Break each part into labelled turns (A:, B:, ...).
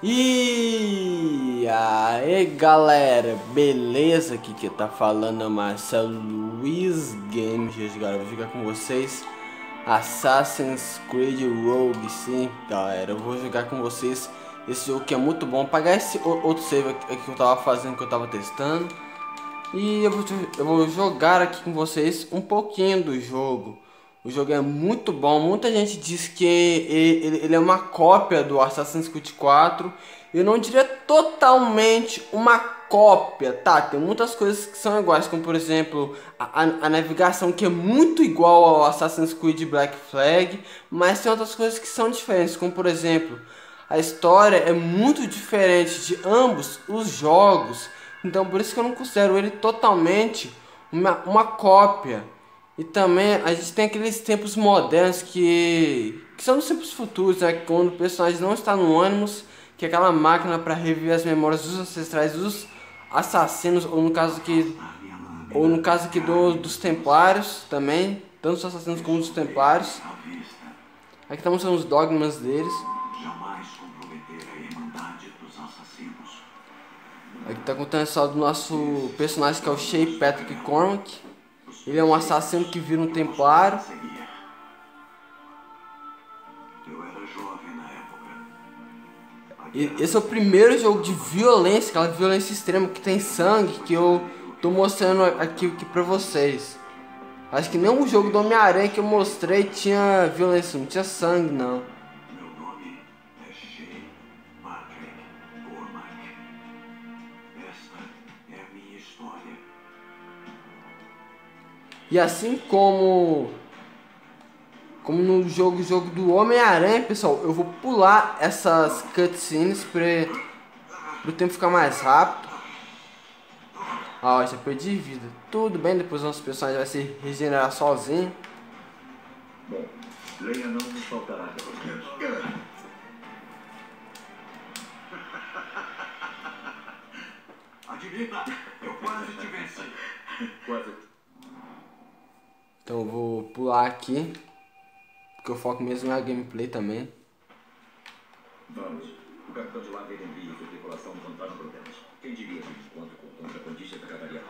A: E aí galera, beleza? Aqui que tá falando é Marcelo Luiz Games Hoje galera, vou jogar com vocês. Assassin's Creed Rogue Sim galera, eu vou jogar com vocês Esse jogo que é muito bom Pagar esse outro save aqui que eu tava fazendo, que eu tava testando. E eu vou, eu vou jogar aqui com vocês um pouquinho do jogo o jogo é muito bom. Muita gente diz que ele, ele, é uma cópia do Assassin's Creed 4. Eu não diria totalmente uma cópia, tá? Tem muitas coisas que são iguais, como por exemplo a, a, navegação que é muito igual ao Assassin's Creed Black Flag, mas tem outras coisas que são diferentes, como por exemplo a história é muito diferente de ambos os jogos, então por isso que eu não considero ele totalmente uma, uma cópia. E também a gente tem aqueles tempos modernos que, que são os tempos futuros, né? Quando o personagem não está no ânimos, que é aquela máquina para reviver as memórias dos ancestrais dos assassinos, ou no caso aqui, ou no caso aqui do, dos templários também, tanto os assassinos como os templários. Aqui estamos os dogmas deles. Aqui está contando só do nosso personagem que é o Shea Patrick Cormac. Ele é um assassino que vira um templário. E esse é o primeiro jogo de violência, aquela violência extrema que tem sangue, que eu tô mostrando aqui, aqui pra vocês. Acho que nenhum jogo do Homem-Aranha que eu mostrei tinha violência, não tinha sangue não. E assim como como no jogo, jogo do Homem-Aranha, pessoal, eu vou pular essas cutscenes para o tempo ficar mais rápido. Ó, já perdi vida. Tudo bem, depois nosso personagem vai se regenerar sozinho. Bom, lenha não nos faltará, Admita, eu quase te venci. Quase. Então eu vou pular aqui. Porque o foco mesmo é a gameplay também. Vamos. O capitão de Lager envia sua tripulação no fantasma prudente. Quem diria que quanto contra contícia da cavaria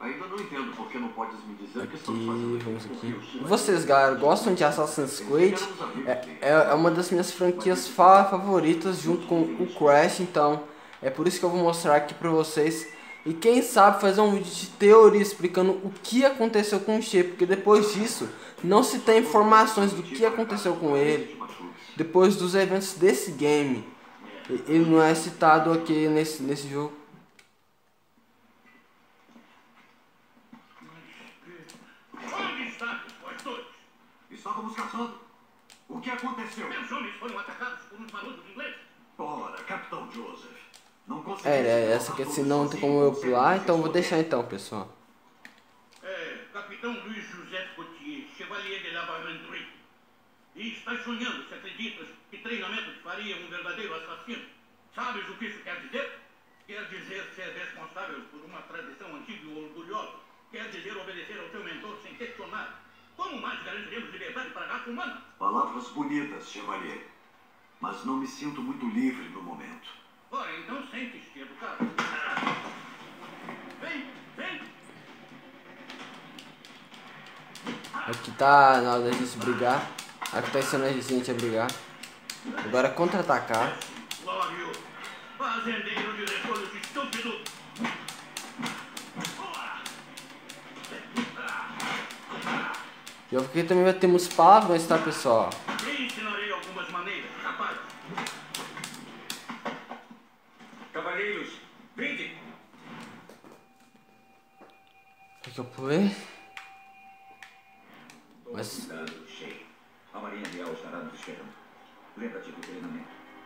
A: Ainda não entendo porque não podes me dizer aqui, que estamos fazendo vamos aqui. Vocês, galera, gostam de Assassin's Creed? É, é, é uma das minhas franquias favoritas junto com o Crash, então é por isso que eu vou mostrar aqui pra vocês e quem sabe fazer um vídeo de teoria explicando o que aconteceu com o Shea, porque depois disso não se tem informações do que aconteceu com ele depois dos eventos desse game. Ele não é citado aqui nesse, nesse jogo.
B: Onde está, Estávamos caçando. O que aconteceu? Meus homens foram atacados por uns malucos ingleses. Ora, Capitão Joseph.
A: É, é, essa aqui assim não tem como eu pular, então vou deixar então, pessoal.
B: É, Capitão Luiz José Cotier, Chevalier de la Barrandrie. E está sonhando, se acreditas, que treinamento te faria um verdadeiro assassino. Sabes o que isso quer dizer? Quer dizer ser responsável por uma tradição antiga e orgulhosa. Quer dizer obedecer ao teu mentor sem questionar. Como mais garantiremos liberdade para a raça humana?
C: Palavras bonitas, Chevalier. Mas não me sinto muito livre no momento.
B: Ora, então sente-se, educado. Vem, vem.
A: Aqui tá na hora da gente brigar. Aqui tá ensinando a gente a brigar. Agora contra-atacar.
B: Glório, fazendeiro de repolhos estúpido.
A: E aqui também vai ter uns palavrões, tá, pessoal? Que eu pulei? Mas...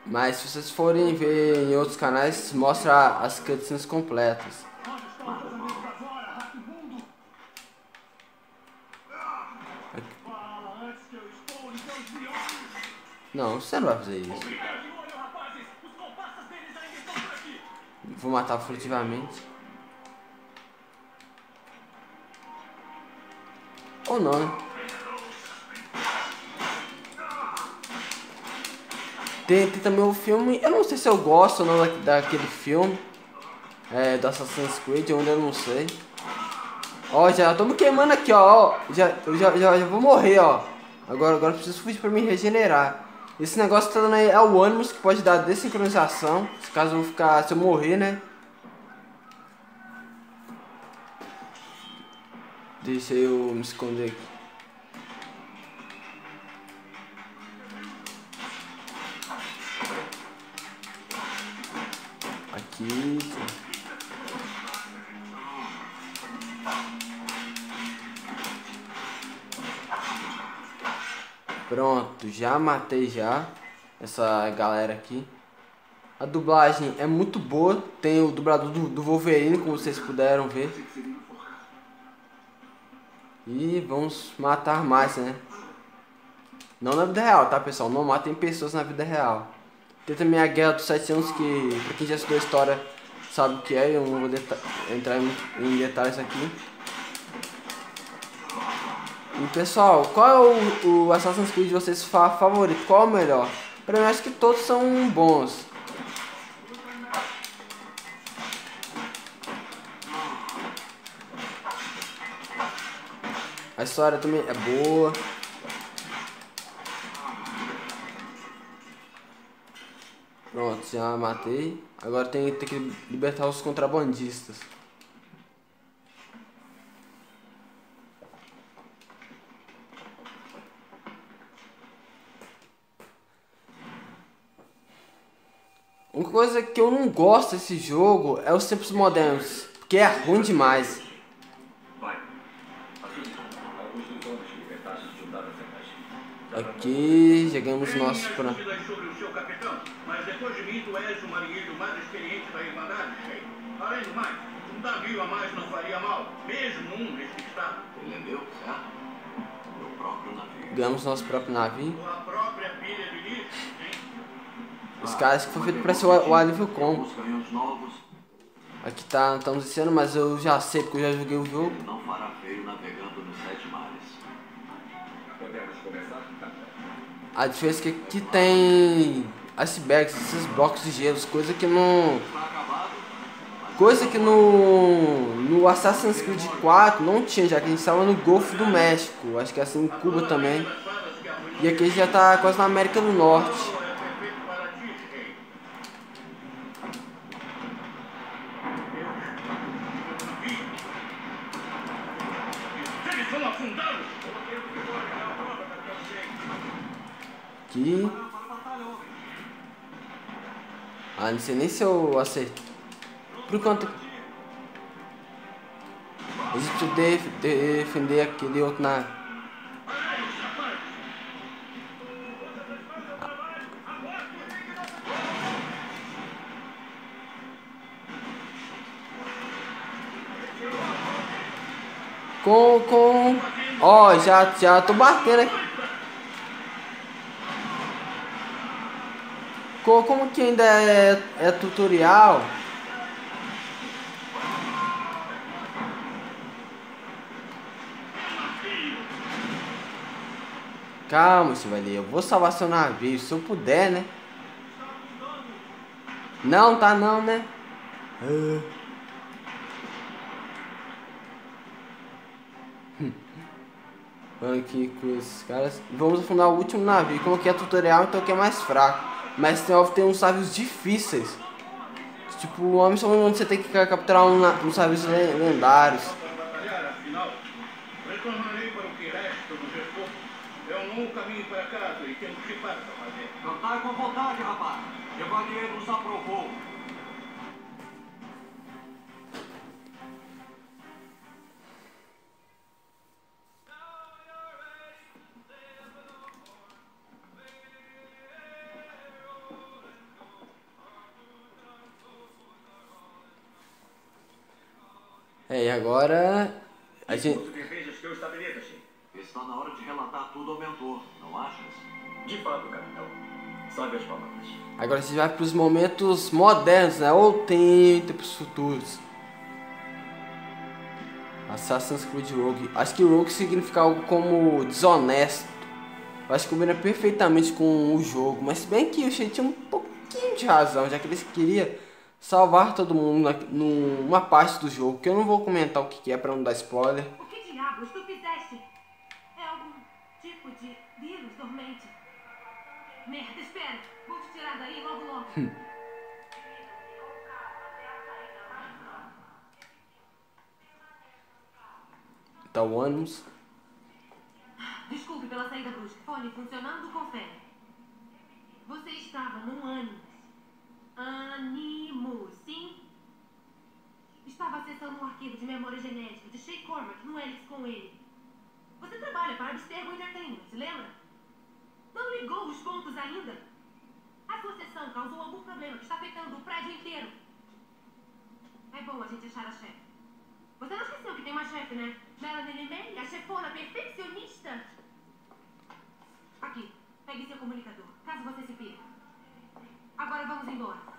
A: Mas se vocês forem ver em outros canais, mostra as cutscenes completas. Não, você não vai fazer isso. Vou matar furtivamente. Ou não, né? Tem, tem também o filme, eu não sei se eu gosto ou não da, daquele filme. É, do Assassin's Creed, eu ainda não sei. Ó, já tô me queimando aqui, ó. Já, já, já, já vou morrer, ó. Agora, agora preciso fugir pra me regenerar. Esse negócio tá dando aí é o ânimo que pode dar desincronização. Se caso eu ficar. Se eu morrer, né? Deixa eu me esconder aqui. Aqui. Pronto, já matei já essa galera aqui. A dublagem é muito boa. Tem o dublador do, do Wolverine, como vocês puderam ver. E vamos matar mais, né? Não na vida real, tá pessoal? Não matem pessoas na vida real. Tem também a Guerra dos Sete Anos, que pra quem já estudou a história sabe o que é. Eu não vou entrar em, em detalhes aqui. E pessoal, qual é o, o Assassin's Creed de vocês fa favorito? Qual é o melhor? Pra mim acho que todos são bons. A história também é boa. Pronto, já matei. Agora tem, tem que libertar os contrabandistas. Uma coisa que eu não gosto desse jogo é os tempos modernos, porque é ruim demais. Aqui, chegamos nosso
B: pra... Além do mais, um navio a mais não faria mal, mesmo um estado.
C: Entendeu? Certo? Meu próprio navio.
A: Ganhamos nosso próprio navio. Os caras que foi feito pra ser o, alívio combo. Aqui tá, estamos dizendo, mas eu já sei porque eu já joguei o jogo. A diferença é que aqui tem icebergs, esses blocos de gelo, coisa que não.
C: Está
A: Coisa que no. No Assassin's Creed 4 não tinha, já que a gente estava no Golfo do México. Acho que é assim em Cuba também. E aqui já tá quase na América do Norte.
B: É perfeito para ti, Sheik. Eu Eles vão afundá-lo!
A: Aqui. Ah, não sei nem se eu acerto. Por enquanto. A gente defender aquele outro na. Com, com. Ó, já, já tô batendo aqui. Como que ainda é, é tutorial? Calma, Chevalier, eu vou salvar seu navio, se eu puder, né? Não, tá não, né? Vamos aqui com os caras. Vamos afundar o último navio. Como aqui é tutorial, então aqui é mais fraco. Mas tem, uns navios difíceis. Tipo, o só onde você tem que capturar um, uns le- lendários.
B: Para batalhar, afinal, retornarei para o que
A: agora. A gente.
C: Está na hora de relatar tudo ao mentor, não achas?
B: De fato, capitão. Sabe as palavras.
A: Agora a gente vai pros momentos modernos, né? Ou tem tempos futuros. Assassin's Creed Rogue. Acho que Rogue significa algo como desonesto. Eu acho que combina perfeitamente com o jogo. Mas se bem que o Shade tinha um pouquinho de razão, já que ele queria salvar todo mundo na, numa parte do jogo, que eu não vou comentar o que é pra não dar spoiler.
D: O que diabos tu fizeste? É algum tipo de vírus dormente? Merda, espera! Vou te tirar daí logo logo.
A: Tá o ânimos.
D: Desculpe pela saída brusca. Fone funcionando, confere. Você estava num ânimo. Ânimo, sim? Estava acessando um arquivo de memória genética de Shay Cormack no Helix com ele. Você trabalha para Abstergo Entertainment, lembra? Não ligou os pontos ainda? A sua sessão causou algum problema que está afetando o prédio inteiro. É bom a gente achar a chefe. Você não esqueceu que tem uma chefe, né? Melanie Lemay, a chefona perfeccionista. Aqui, pegue seu comunicador, caso você se perca. Agora vamos embora.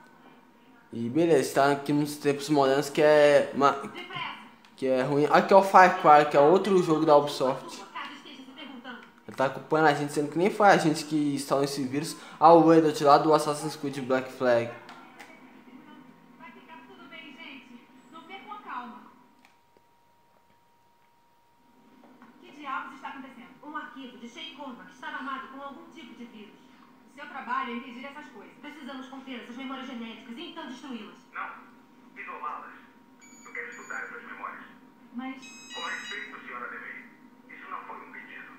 A: E beleza, tá aqui nos tempos modernos que é. Uma, que é ruim. Aqui é o Far Cry, que é outro jogo da Ubisoft. Ele tá acompanhando a gente, sendo que nem foi a gente que instalou esse vírus. Ah, o Edward lá do Assassin's Creed Black Flag.
D: Vai ficar tudo bem, gente. Não percam a calma. Que diabos está acontecendo? Um arquivo de Shay Cormack estava armado com algum tipo de vírus. Seu trabalho é impedir essas coisas. Precisamos conter essas memórias genéticas e então destruí-las.
E: Não. Isolá-las. Eu quero estudar essas memórias.
D: Mas
E: Com respeito, senhora Demey, isso não foi um pedido.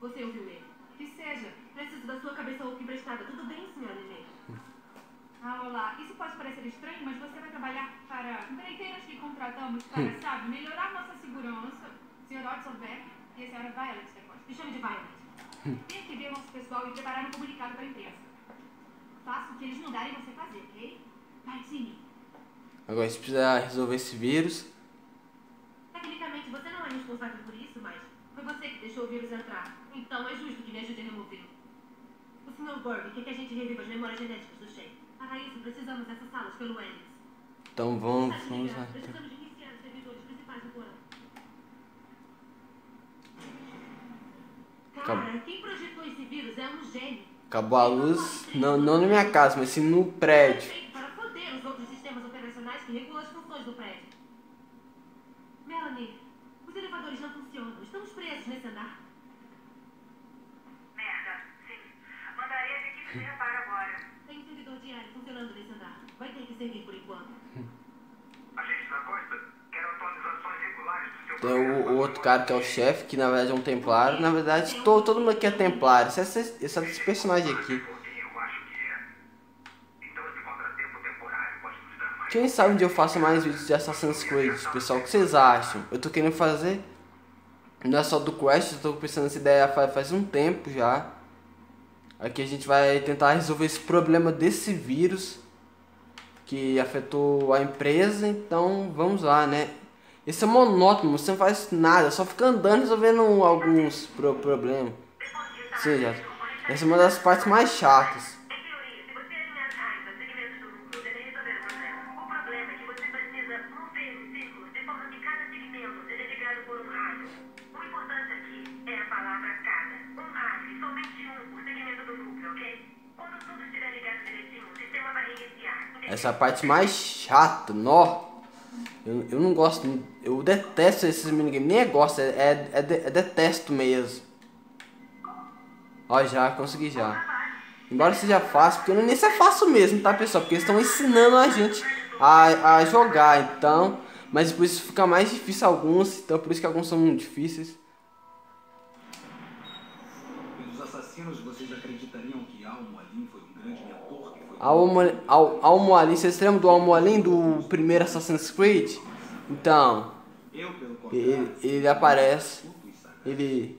D: você ouviu ele. Que seja. Preciso da sua cabeça oca emprestada. Tudo bem, senhora Nenê?
F: Ah, olá. Isso pode parecer estranho, mas você vai trabalhar para empreiteiras que contratamos para, sabe, melhorar nossa segurança. Sr. Odson Beck e a senhora Violet depois.
D: Me chame de Violet.
F: Tem que ver nosso pessoal e preparar um comunicado para a imprensa. Faça o que eles mandarem você fazer, ok? Timmy.
A: Agora a gente precisa resolver esse vírus.
D: Tecnicamente, você não é responsável por isso, mas foi você que deixou o vírus entrar. Então é justo que me ajude a removê-lo. O Sr. Burke quer que a gente reviva as memórias genéticas do Shay. Para isso, precisamos acessá-las pelo Helix.
A: Então vamos, vamos lá.
D: Precisamos de iniciar os servidores principais do porão. Cara, quem projetou esse vírus é um gênio.
A: Acabou a luz, não, não na minha casa, mas sim no prédio.
D: Para foder os outros sistemas operacionais que regulam as funções do prédio. Melanie, os elevadores não funcionam. Estamos presos nesse andar.
E: Merda. Sim. Mandarei as equipes de reparo agora.
D: Tem um servidor diário funcionando nesse andar. Vai ter que servir por
A: o, o outro cara que é o chefe, que na verdade é um templário. Na verdade, todo, todo mundo aqui é templário. Esse, esse, esse, esse personagem aqui.
E: É.
A: Quem sabe dia eu faço mais vídeos de Assassin's Creed, pessoal. O que vocês acham? Eu tô querendo fazer. Não é só do Quest, eu tô pensando nessa ideia faz, faz um tempo já. Aqui a gente vai tentar resolver esse problema desse vírus que afetou a empresa, então vamos lá, né? Esse é monótono, você não faz nada, só fica andando resolvendo alguns pro problemas. Sim, já. Essa é uma das partes mais chatas. Essa é parte mais chata, nó. Eu, eu não gosto, eu detesto esses minigames, nem gosto, é, é, é, é detesto mesmo. Ó, já, consegui já. Embora seja fácil, porque não nem é fácil mesmo, tá pessoal? Porque eles estão ensinando a gente a, a jogar, então. Mas por isso fica mais difícil alguns, então por isso que alguns são difíceis.
C: Pelos assassinos, vocês acreditariam mentor que foi...
A: Almo, Al, Almo Alin, vocês lembram do Almo Alin do primeiro Assassin's Creed? Então,
C: Eu,
A: ele, ele aparece, ele,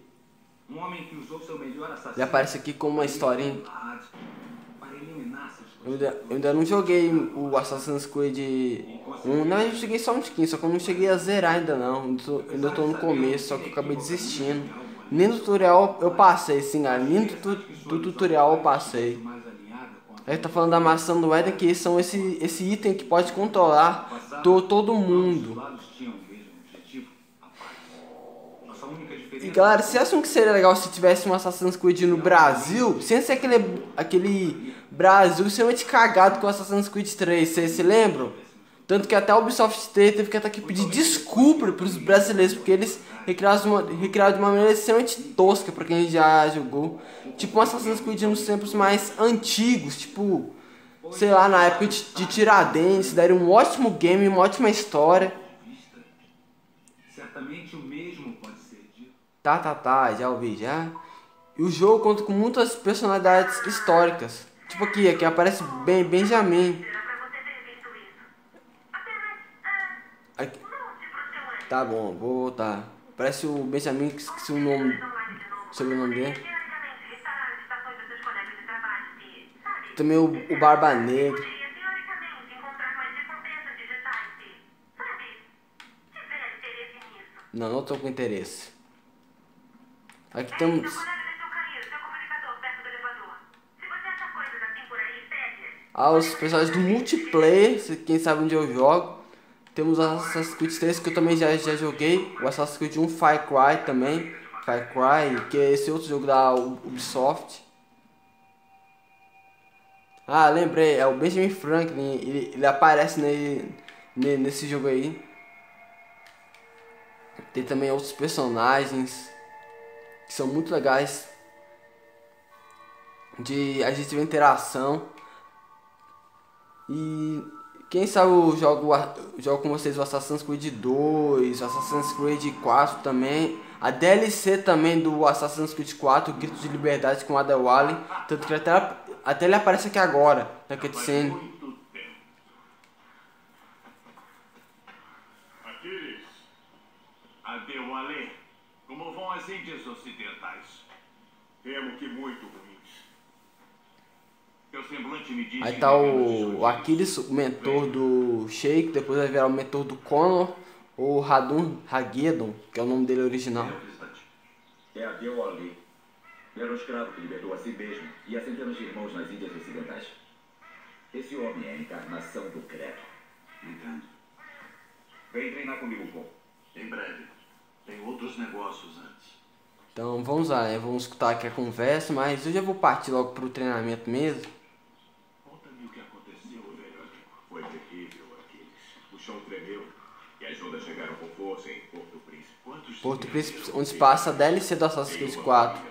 A: ele aparece aqui com uma historinha. Eu ainda, eu ainda não joguei o Assassin's Creed 1, não, eu joguei só um tiquinho, só que eu não cheguei a zerar ainda não, ainda tô, ainda tô no começo, só que eu acabei desistindo. Nem no tutorial eu passei, sim, cara, nem do, do tutorial eu passei. Aí tá falando da maçã do Éden, que são esse, esse item que pode controlar to, todo mundo.
C: diferença
A: galera, vocês acham que seria legal se tivesse um Assassin's Creed no Brasil? Sem ser aquele, aquele Brasil extremamente cagado com Assassin's Creed 3, vocês se lembram? Tanto que até a Ubisoft teve que até que pedir desculpa para os brasileiros, porque eles recriaram de, uma, recriaram de uma maneira extremamente tosca para quem já jogou. Tipo um Assassin's Creed nos tempos mais antigos, tipo, sei lá, na época de, de Tiradentes, daria um ótimo game, uma ótima história.
C: Certamente o mesmo pode ser dito.
A: Tá, tá, tá, já ouvi, já. E o jogo conta com muitas personalidades históricas. Tipo aqui, aqui aparece Ben Benjamin.
E: Era pra você ter visto isso. Apenas, ah,
A: Aqui.
E: volte pro seu antes.
A: Tá bom, vou voltar. Parece o Benjamin, que esqueci o nome,
E: de novo.
A: sobrenome dele.
E: Se?
A: Também o, o Barba Negra.
E: Se.
A: Não, não tô com interesse. Aqui
E: Ei,
A: temos.
E: o. Se coisas assim.
A: Ah, os personagens do multiplayer, se- quem sabe onde eu jogo. Temos Assassin's Creed 3 que eu também já, já joguei. O Assassin's Creed 1 Far Cry também. Far Cry, que é esse outro jogo da Ubisoft. Ah, lembrei, é o Benjamin Franklin. Ele, ele aparece ne- ne- nesse jogo aí. Tem também outros personagens que são muito legais. De a gente uma interação. E quem sabe eu jogo, jogo com vocês o Assassin's Creed 2, o Assassin's Creed 4 também. A DLC também do Assassin's Creed 4, Grito de Liberdade com Ada Wally. Tanto que até, até ele aparece aqui agora, na cutscene.
B: Aquiles,
C: Adewale, como vão as Índias Ocidentais?
B: temo que muito ruins.
C: Seu semblante me diz
A: Aí tá o, o Aquiles, o mentor do Sheik, depois vai virar o mentor do Connor, ou Radun Hagedon, que é o nome dele original.
G: É Ali. Era um escravo que libertou a si mesmo e a centenas de irmãos nas Índias Ocidentais. Esse homem é a encarnação do credo.
C: Entendo.
G: Vem treinar comigo, Paul.
C: Em breve. Tenho outros negócios antes.
A: Então vamos lá, né? vamos escutar aqui a conversa, mas eu já vou partir logo pro treinamento mesmo.
B: Chão tremeu e as ondas chegaram com força em Porto Príncipe.
C: Quantos
A: Porto Príncipe, onde passa a DLC do Assassin's Creed 4.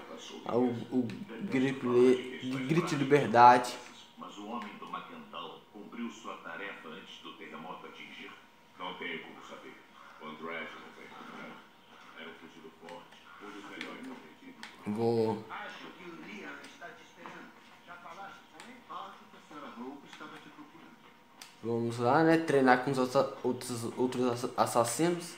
A: Ah, O, o grito, de liberdade.
C: Mas o homem do Maquental cumpriu sua tarefa antes do terremoto atingir?
B: Não tenho como saber. Não veio. Era um fugido forte, um dos melhores.
A: Vou.
C: Acho que o Liam está te esperando. Já falaste com ele? Acho que a Sarah Hope estava te procurando.
A: Vamos lá, né? Treinar com os outros, outros assa- assassinos.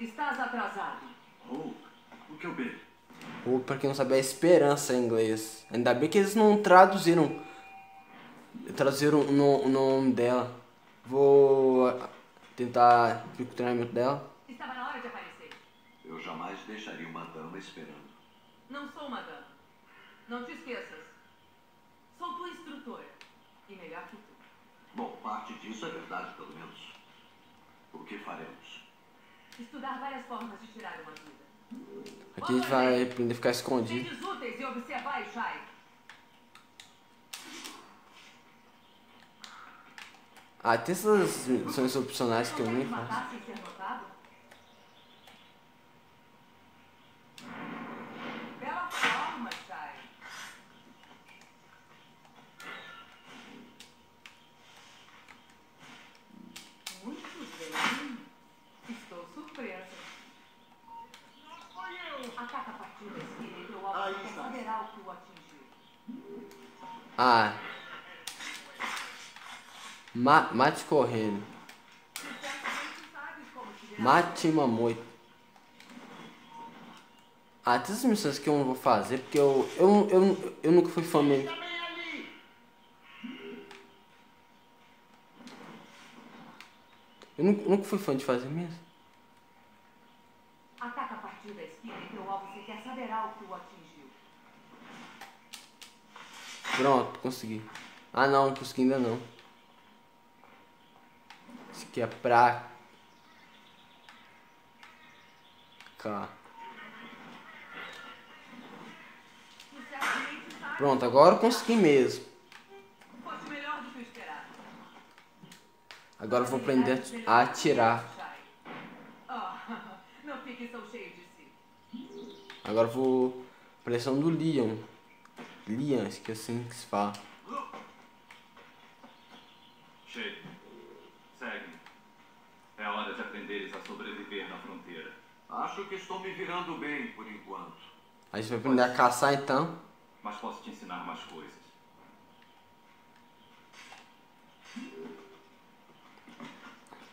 H: Estás atrasado.
C: Hope, o que eu bebo?
A: Ou pra quem não sabe, é esperança em inglês. Ainda bem que eles não traduziram. Traduziram o no- nome dela. Vou tentar ver o treinamento dela.
H: Estava na hora de aparecer.
C: Eu jamais deixaria uma dama esperando.
H: Não sou uma dama. Não te esqueças. Sou tua instrutora. E melhor que tu.
C: Bom, parte disso é verdade, pelo menos. O que faremos?
H: Estudar várias formas de tirar uma vida.
A: Aqui a gente vai aprender a ficar escondido.
H: Vídeos úteis e observar, Shai.
A: Ah, tem essas missões opcionais que eu nem faço.
H: matar sem ser notado? Bela forma, Shai. Muito bem. Estou surpresa. Ataca a partir da esquina e teu alvo quer saberá o que o atingiu.
A: Ah. Ma mate correndo. Mate Mamoito. Ah, tem essas missões que eu não vou fazer, porque eu, eu, eu, eu nunca fui fã mesmo. Eu nunca, nunca fui fã de fazer mesmo.
H: Ataca a partir da esquina e teu alvo sequer saberá o que o atingiu.
A: Pronto, consegui. Ah não, consegui ainda não. Aqui é pra cá. Pronto, agora eu consegui mesmo.
H: Que.
A: Agora eu vou aprender a atirar. Agora eu vou. Pressão do Leon. Leon, acho que é assim que se fala.
G: Cheio. É hora de aprenderes a sobreviver na fronteira.
C: Acho que estou me virando bem por enquanto.
A: A gente vai aprender a caçar então.
G: Mas posso te ensinar mais coisas.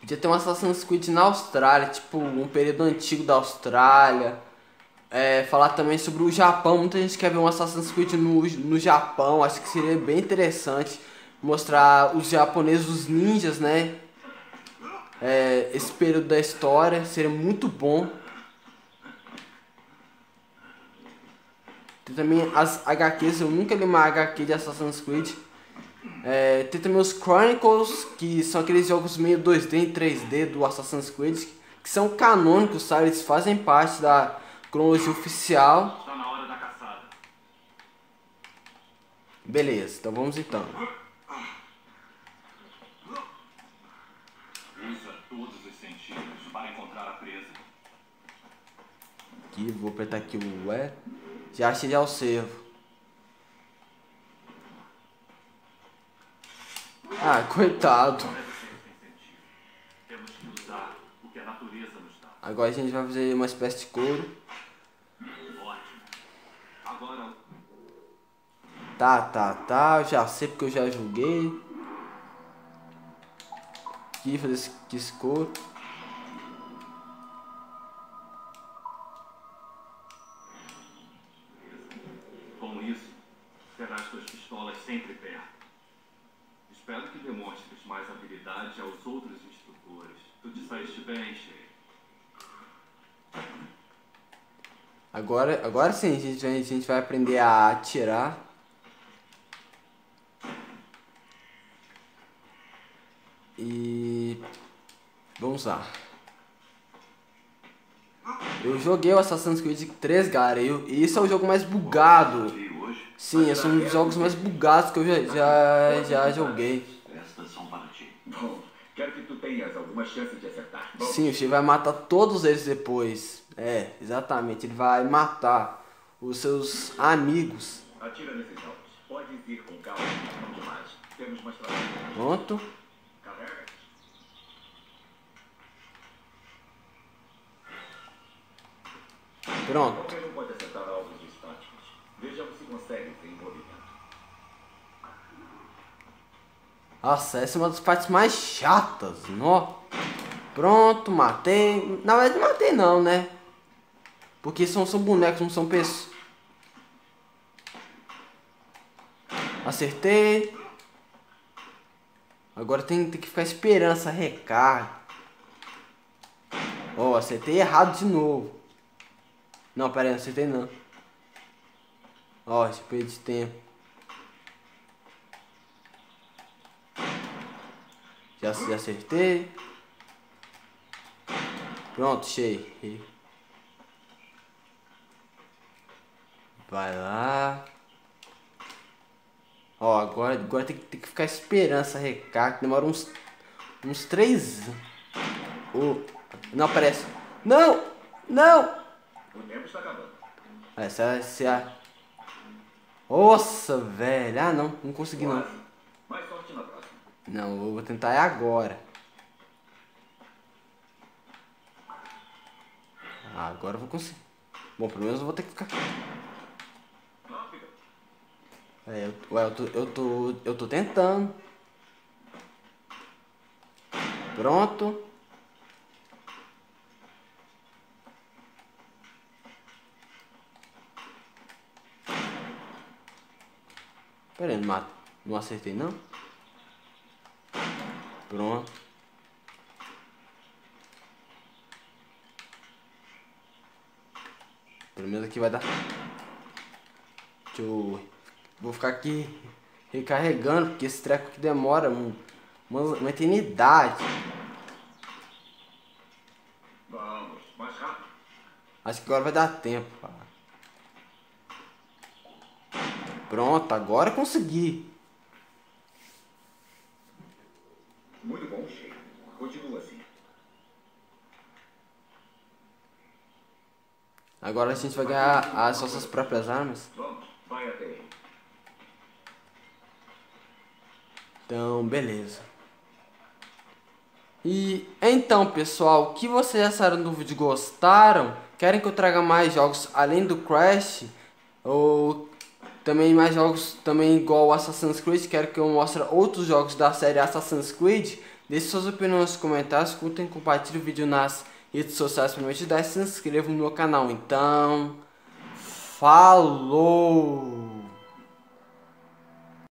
A: Podia ter um Assassin's Creed na Austrália, tipo um período antigo da Austrália. É, falar também sobre o Japão. Muita gente quer ver um Assassin's Creed no, no Japão. Acho que seria bem interessante mostrar os japoneses, os ninjas, né? É, esse período da história seria muito bom. Tem também as HQs, eu nunca li uma HQ de Assassin's Creed. É, tem também os Chronicles, que são aqueles jogos meio 2D e 3D do Assassin's Creed, que são canônicos, sabe? Eles fazem parte da cronologia oficial.
G: Está na hora da caçada.
A: Beleza, então vamos então.
G: Usa todos os sentidos para encontrar a presa.
A: Aqui, vou apertar aqui o E. Já achei já o servo. Ah, coitado. Agora a gente vai fazer uma espécie de couro. Tá, tá, tá. Eu já sei porque eu já joguei. Aqui, fazer esse, esse couro. Agora, agora sim, a gente, vai- a gente vai aprender a atirar. E vamos lá. Eu joguei o Assassin's Creed 3, galera, e isso é o jogo mais bugado. Sim, esse é um dos jogos mais bugados que eu já, já, já joguei. Sim, o Shay vai matar todos eles depois. É, exatamente, ele vai matar os seus amigos.
G: atira nesses alvos. Podes ir com calma, não demais. Temos mais trabalho.
A: Pronto.
G: Carrega.
A: Pronto.
G: Qualquer um pode acertar alvos estáticos. Vejamos se consegue em movimento.
A: Nossa, essa é uma das partes mais chatas, nó. Pronto, matei. Na verdade, não matei não, né? Porque são, são bonecos, não são pessoas. Acertei. Agora tem, tem que ficar esperando essa recarga. Ó, acertei errado de novo. Não, pera aí, não acertei não. Ó, já perdi tempo. Já, já acertei. Pronto, cheio. Vai lá. Ó, agora, agora tem, que- tem que ficar esperando essa recarga. Demora uns, uns três. Oh, não aparece. Não! Não!
G: O tempo está acabando.
A: Essa, essa é a. Nossa, velho. Ah, não. Não consegui não.
G: Mais sorte na próxima.
A: Não, eu vou tentar é agora. Ah, agora eu vou conseguir. Bom, pelo menos eu vou ter que ficar. É, eu, eu tô, eu tô, eu tô tentando. Pronto. Pera aí, não, não acertei não? Pronto. Pelo menos aqui vai dar. Eu. Vou ficar aqui recarregando, porque esse treco aqui demora um- uma, uma eternidade.
G: Vamos, mais rápido.
A: Acho que agora vai dar tempo, cara. Pronto, agora consegui.
C: Muito bom, Sheik. Continua assim.
A: Agora a gente vai ganhar as nossas próprias armas.
C: Vamos, vai até ele.
A: Então, beleza. E então, pessoal, o que vocês acharam do vídeo? Gostaram? Querem que eu traga mais jogos além do Crash? Ou também mais jogos também igual Assassin's Creed? Quero que eu mostre outros jogos da série Assassin's Creed? Deixe suas opiniões nos comentários, curtem, compartilhem o vídeo nas redes sociais para me ajudar e se inscrevam no meu canal. Então, falou!